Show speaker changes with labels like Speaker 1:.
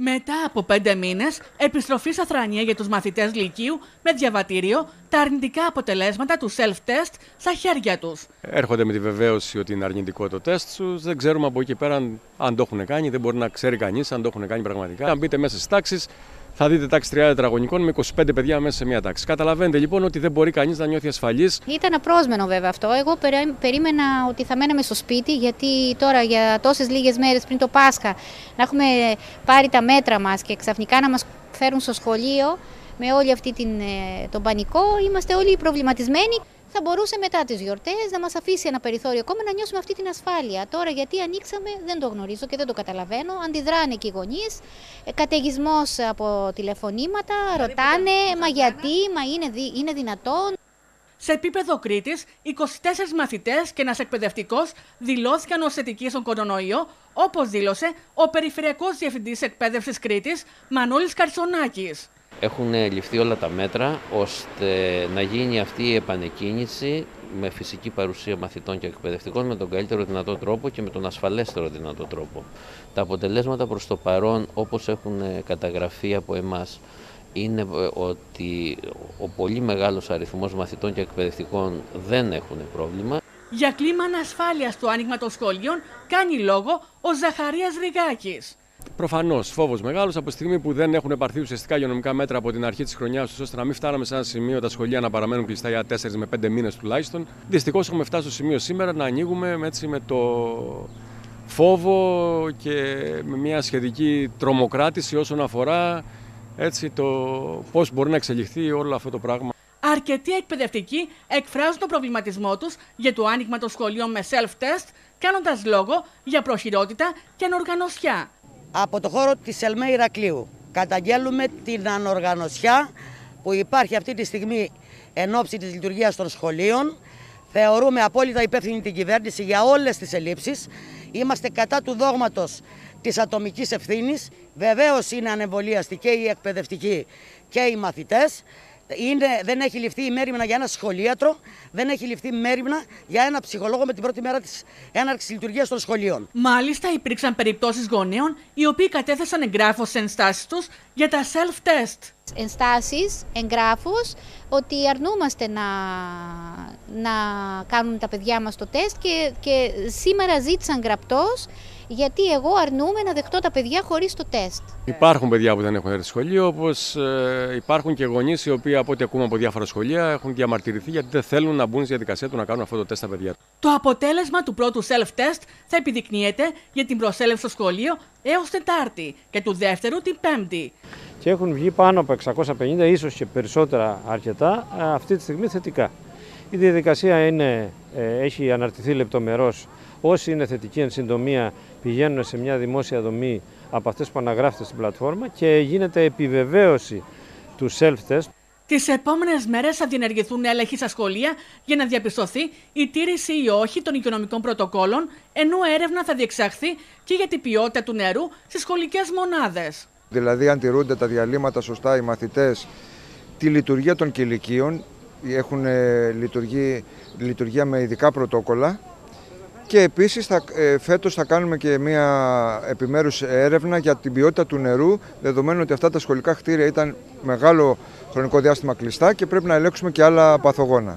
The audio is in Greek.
Speaker 1: Μετά από πέντε μήνες, επιστροφή στα θρανία για τους μαθητές Λυκείου με διαβατήριο τα αρνητικά αποτελέσματα του self-test στα χέρια τους.
Speaker 2: Έρχονται με τη βεβαίωση ότι είναι αρνητικό το τεστ τους. Δεν ξέρουμε από εκεί πέρα αν το έχουν κάνει. Δεν μπορεί να ξέρει κανείς αν το έχουν κάνει πραγματικά. Αν μπείτε μέσα στις τάξεις, θα δείτε τάξη 30 τετραγωνικών με 25 παιδιά μέσα σε μια τάξη. Καταλαβαίνετε λοιπόν ότι δεν μπορεί κανείς να νιώθει ασφαλής.
Speaker 3: Ήταν απρόσμενο βέβαια αυτό. Εγώ περίμενα ότι θα μέναμε στο σπίτι, γιατί τώρα για τόσες λίγες μέρες πριν το Πάσχα να έχουμε πάρει τα μέτρα μας και ξαφνικά να μας φέρουν στο σχολείο με όλη αυτή την, ε, τον πανικό, είμαστε όλοι προβληματισμένοι θα μπορούσε μετά τις γιορτές να μας αφήσει ένα περιθώριο ακόμα να νιώσουμε αυτή την ασφάλεια. Τώρα, γιατί ανοίξαμε, δεν το γνωρίζω και δεν το καταλαβαίνω. Αντιδράνε και οι γονείς. Ε, Καταιγισμός από τηλεφωνήματα, δηλαδή, ρωτάνε, μα γιατί, μα είναι, είναι δυνατόν.
Speaker 1: Σε επίπεδο Κρήτης, 24 μαθητές και ένας εκπαιδευτικός δηλώθηκαν ως θετικοί στον κορονοϊό, όπως δήλωσε ο Περιφερειακός Διευθυντής Εκπαίδευσης Κρήτης Μανώλης Καρσονάκης
Speaker 4: έχουν ληφθεί όλα τα μέτρα ώστε να γίνει αυτή η επανεκκίνηση με φυσική παρουσία μαθητών και εκπαιδευτικών με τον καλύτερο δυνατό τρόπο και με τον ασφαλέστερο δυνατό τρόπο. Τα αποτελέσματα προς το παρόν όπως έχουν καταγραφεί από εμάς είναι ε, ότι ο πολύ μεγάλος αριθμός μαθητών και εκπαιδευτικών δεν έχουν πρόβλημα.
Speaker 1: Για κλίμα ανασφάλειας του άνοιγμα των σχολείων κάνει λόγο ο Ζαχαρίας Ριγάκης.
Speaker 2: Προφανώς, φόβος μεγάλος από τη στιγμή που δεν έχουν επαρθεί ουσιαστικά υγειονομικά μέτρα από την αρχή της χρονιάς, ώστε να μην φτάναμε σε ένα σημείο τα σχολεία να παραμένουν κλειστά για 4 με 5 μήνες τουλάχιστον. Δυστυχώς έχουμε φτάσει στο σημείο σήμερα να ανοίγουμε έτσι, με το φόβο και με μια σχετική τρομοκράτηση όσον αφορά έτσι, το πώς μπορεί να εξελιχθεί όλο αυτό το πράγμα.
Speaker 1: Αρκετοί εκπαιδευτικοί εκφράζουν τον προβληματισμό τους για το άνοιγμα των σχολείων με self-test, κάνοντας λόγο για προχειρότητα και ανοργανωσιά
Speaker 5: από το χώρο της Ελμέ Ηρακλείου. Καταγγέλουμε την ανοργανωσιά που υπάρχει αυτή τη στιγμή εν ώψη της λειτουργίας των σχολείων. Θεωρούμε απόλυτα υπεύθυνη την κυβέρνηση για όλες τις ελλείψεις. Είμαστε κατά του δόγματος της ατομικής ευθύνης. Βεβαίως είναι ανεμβολίαστοι και οι εκπαιδευτικοί και οι μαθητές είναι, δεν έχει ληφθεί η μέρημνα για ένα σχολίατρο, δεν έχει ληφθεί μέρημνα για ένα ψυχολόγο με την πρώτη μέρα της έναρξης λειτουργίας των σχολείων.
Speaker 1: Μάλιστα, υπήρξαν περιπτώσεις γονέων οι οποίοι κατέθεσαν εγγράφο σε ενστάσεις τους για τα self-test.
Speaker 3: Ενστάσεις, εγγράφους, ότι αρνούμαστε να, να κάνουν τα παιδιά μας το τεστ και, και σήμερα ζήτησαν γραπτός γιατί εγώ αρνούμαι να δεχτώ τα παιδιά χωρίς το τεστ.
Speaker 2: Υπάρχουν παιδιά που δεν έχουν έρθει σχολείο, όπως ε, υπάρχουν και γονείς οι οποίοι από ό,τι ακούμε από διάφορα σχολεία έχουν διαμαρτυρηθεί γιατί δεν θέλουν να μπουν στη διαδικασία του να κάνουν αυτό το τεστ στα παιδιά τους.
Speaker 1: Το αποτέλεσμα του πρώτου self-test θα επιδεικνύεται για την προσέλευση στο σχολείο έως Τετάρτη και του δεύτερου την Πέμπτη.
Speaker 6: Και έχουν βγει πάνω από 650, ίσως και περισσότερα αρκετά, ε, αυτή τη στιγμή θετικά. Η διαδικασία είναι, ε, έχει αναρτηθεί λεπτομερώς Όσοι είναι θετικοί εν συντομία πηγαίνουν σε μια δημόσια δομή από αυτές που αναγράφεται στην πλατφόρμα και γίνεται επιβεβαίωση του self-test.
Speaker 1: Τις επόμενες μέρες θα διενεργηθούν έλεγχοι στα σχολεία για να διαπιστωθεί η τήρηση ή όχι των οικονομικών πρωτοκόλων, ενώ έρευνα θα διεξαχθεί και για την ποιότητα του νερού στις σχολικές μονάδες.
Speaker 7: Δηλαδή, αν τηρούνται τα διαλύματα σωστά οι μαθητές, τη λειτουργία των κηλικίων, έχουν λειτουργία με ειδικά πρωτόκολλα και επίσης θα, ε, φέτος θα κάνουμε και μια επιμέρους έρευνα για την ποιότητα του νερού, δεδομένου ότι αυτά τα σχολικά κτίρια ήταν μεγάλο χρονικό διάστημα κλειστά και πρέπει να ελέγξουμε και άλλα παθογόνα.